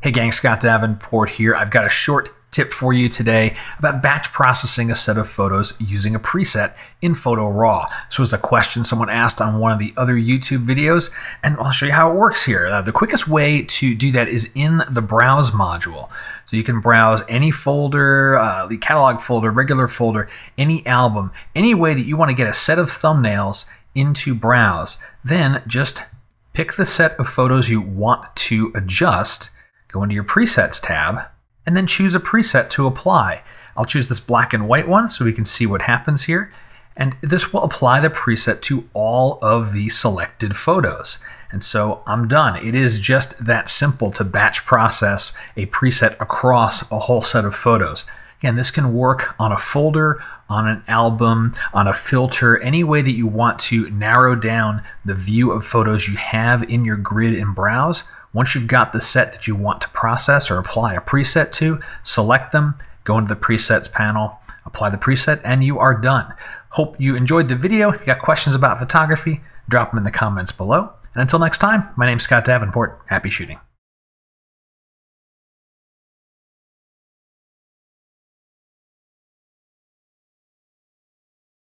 Hey gang, Scott Davenport here. I've got a short tip for you today about batch processing a set of photos using a preset in Photo Raw. This was a question someone asked on one of the other YouTube videos, and I'll show you how it works here. Uh, the quickest way to do that is in the Browse module. So you can browse any folder, uh, the catalog folder, regular folder, any album, any way that you want to get a set of thumbnails into Browse. Then just pick the set of photos you want to adjust go into your presets tab, and then choose a preset to apply. I'll choose this black and white one so we can see what happens here. And this will apply the preset to all of the selected photos. And so I'm done. It is just that simple to batch process a preset across a whole set of photos. Again, this can work on a folder, on an album, on a filter, any way that you want to narrow down the view of photos you have in your grid and browse. Once you've got the set that you want to process or apply a preset to, select them, go into the presets panel, apply the preset, and you are done. Hope you enjoyed the video. If you got questions about photography, drop them in the comments below. And until next time, my name's Scott Davenport. Happy shooting.